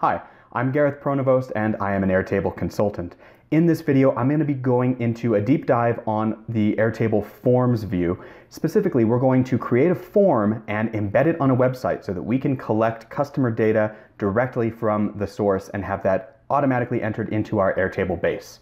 Hi, I'm Gareth Pronovost and I am an Airtable consultant. In this video, I'm going to be going into a deep dive on the Airtable Forms view. Specifically, we're going to create a form and embed it on a website so that we can collect customer data directly from the source and have that automatically entered into our Airtable base.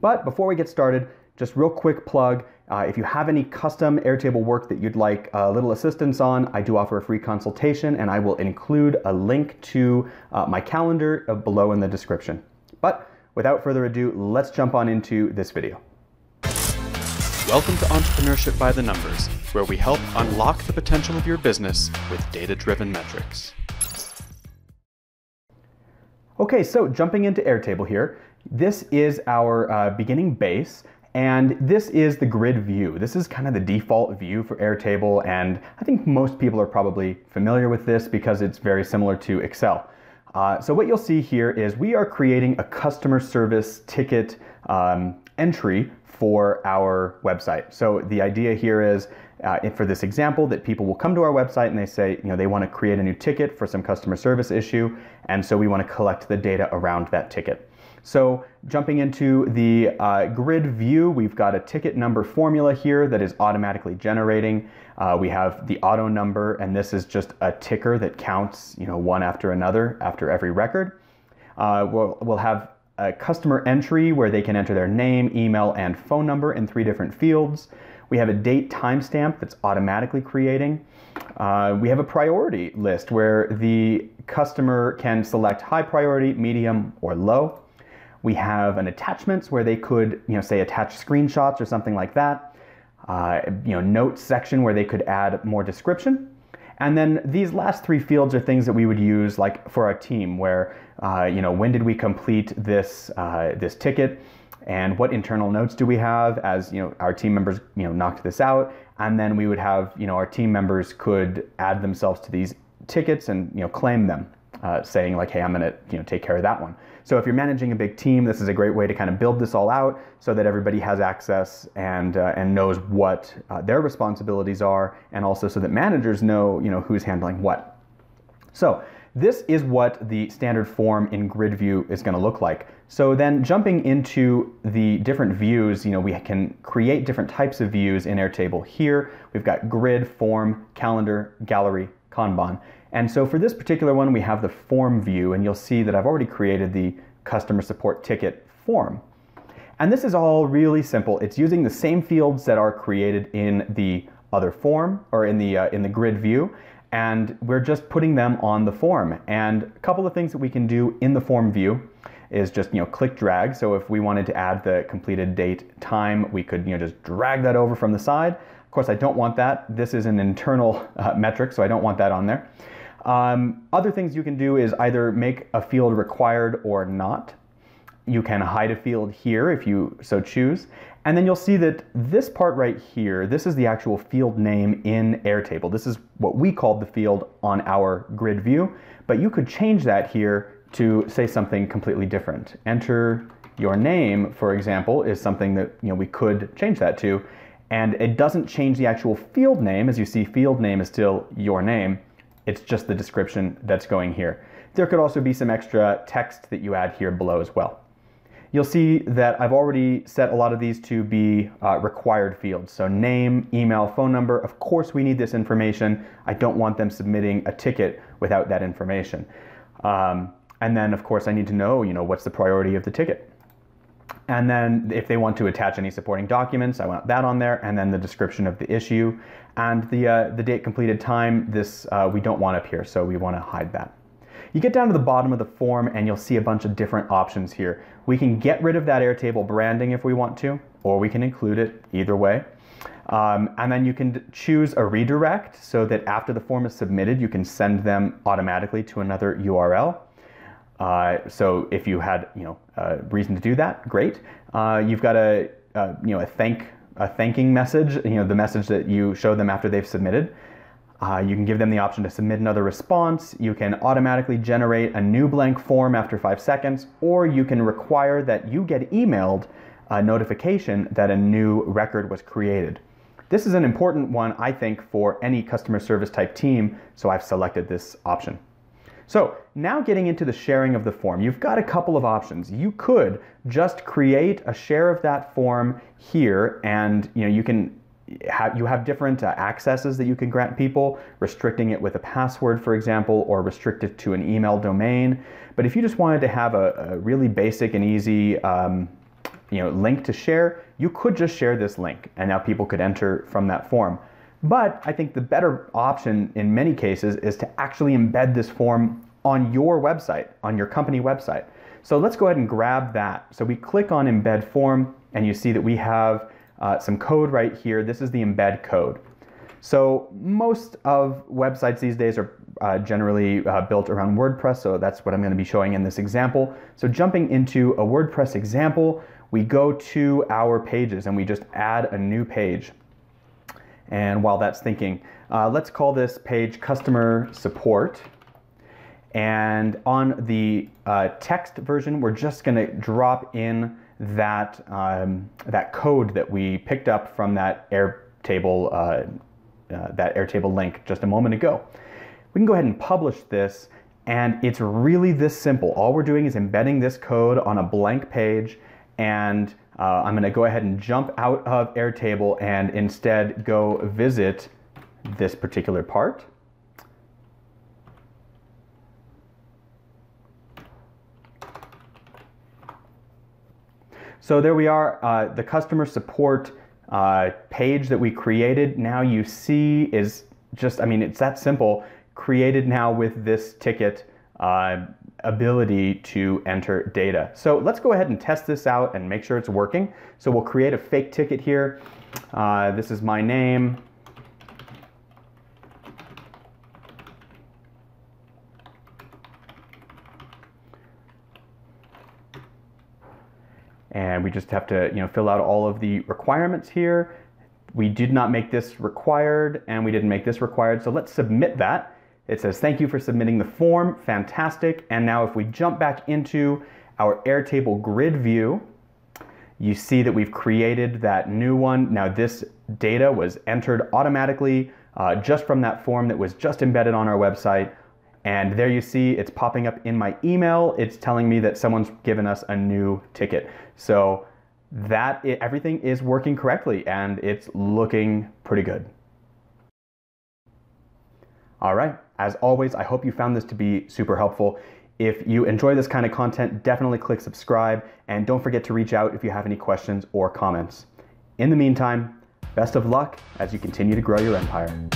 But before we get started, just real quick plug, uh, if you have any custom Airtable work that you'd like a little assistance on, I do offer a free consultation and I will include a link to uh, my calendar below in the description. But without further ado, let's jump on into this video. Welcome to Entrepreneurship by the Numbers, where we help unlock the potential of your business with data-driven metrics. Okay, so jumping into Airtable here, this is our uh, beginning base. And this is the grid view. This is kind of the default view for Airtable, and I think most people are probably familiar with this because it's very similar to Excel. Uh, so what you'll see here is we are creating a customer service ticket um, entry for our website. So the idea here is uh, for this example that people will come to our website and they say, you know, they want to create a new ticket for some customer service issue, and so we want to collect the data around that ticket. So jumping into the uh, grid view, we've got a ticket number formula here that is automatically generating. Uh, we have the auto number, and this is just a ticker that counts, you know, one after another after every record. Uh, we'll, we'll have a customer entry where they can enter their name, email, and phone number in three different fields. We have a date timestamp that's automatically creating. Uh, we have a priority list where the customer can select high priority, medium, or low. We have an attachments where they could, you know, say attach screenshots or something like that. Uh, you know, notes section where they could add more description. And then these last three fields are things that we would use like for our team where, uh, you know, when did we complete this, uh, this ticket and what internal notes do we have as, you know, our team members, you know, knocked this out. And then we would have, you know, our team members could add themselves to these tickets and, you know, claim them uh, saying like, hey, I'm gonna you know take care of that one. So if you're managing a big team, this is a great way to kind of build this all out so that everybody has access and uh, and knows what uh, their responsibilities are, and also so that managers know you know who's handling what. So this is what the standard form in grid view is going to look like. So then jumping into the different views, you know, we can create different types of views in Airtable. Here, we've got grid, form, calendar, gallery, Kanban. And so for this particular one, we have the form view, and you'll see that I've already created the customer support ticket form. And this is all really simple. It's using the same fields that are created in the other form or in the, uh, in the grid view, and we're just putting them on the form. And a couple of things that we can do in the form view is just you know click drag. So if we wanted to add the completed date time, we could you know just drag that over from the side. Of course, I don't want that. This is an internal uh, metric, so I don't want that on there. Um, other things you can do is either make a field required or not. You can hide a field here if you so choose. And then you'll see that this part right here, this is the actual field name in Airtable. This is what we called the field on our grid view, but you could change that here to say something completely different. Enter your name, for example, is something that you know we could change that to. And it doesn't change the actual field name. As you see, field name is still your name. It's just the description that's going here. There could also be some extra text that you add here below as well. You'll see that I've already set a lot of these to be uh, required fields. So name, email, phone number, of course we need this information. I don't want them submitting a ticket without that information. Um, and then of course I need to know, you know, what's the priority of the ticket. And then if they want to attach any supporting documents, I want that on there, and then the description of the issue. And the, uh, the date completed time, this uh, we don't want up here, so we want to hide that. You get down to the bottom of the form and you'll see a bunch of different options here. We can get rid of that Airtable branding if we want to, or we can include it either way. Um, and then you can choose a redirect so that after the form is submitted, you can send them automatically to another URL. Uh, so if you had you know a reason to do that, great. Uh, you've got a, a, you know a thank a thanking message, you know the message that you show them after they've submitted. Uh, you can give them the option to submit another response. You can automatically generate a new blank form after five seconds, or you can require that you get emailed a notification that a new record was created. This is an important one, I think, for any customer service type team, so I've selected this option. So now getting into the sharing of the form, you've got a couple of options. You could just create a share of that form here and you know you can have, you have different uh, accesses that you can grant people, restricting it with a password, for example, or restrict it to an email domain. But if you just wanted to have a, a really basic and easy um, you know, link to share, you could just share this link and now people could enter from that form. But I think the better option in many cases is to actually embed this form on your website, on your company website. So let's go ahead and grab that. So we click on embed form and you see that we have uh, some code right here. This is the embed code. So most of websites these days are uh, generally uh, built around WordPress, so that's what I'm going to be showing in this example. So jumping into a WordPress example, we go to our pages and we just add a new page. And while that's thinking, uh, let's call this page customer support. And on the uh, text version, we're just going to drop in that, um, that code that we picked up from that Airtable, uh, uh, that Airtable link just a moment ago. We can go ahead and publish this and it's really this simple. All we're doing is embedding this code on a blank page and uh, I'm gonna go ahead and jump out of Airtable and instead go visit this particular part. So there we are, uh, the customer support uh, page that we created. Now you see is just, I mean, it's that simple, created now with this ticket uh, ability to enter data. So let's go ahead and test this out and make sure it's working. So we'll create a fake ticket here. Uh, this is my name. And we just have to you know, fill out all of the requirements here. We did not make this required and we didn't make this required. So let's submit that. It says, thank you for submitting the form, fantastic. And now if we jump back into our Airtable grid view, you see that we've created that new one. Now this data was entered automatically uh, just from that form that was just embedded on our website. And there you see it's popping up in my email. It's telling me that someone's given us a new ticket. So that everything is working correctly and it's looking pretty good. All right, as always, I hope you found this to be super helpful. If you enjoy this kind of content, definitely click subscribe and don't forget to reach out if you have any questions or comments. In the meantime, best of luck as you continue to grow your empire.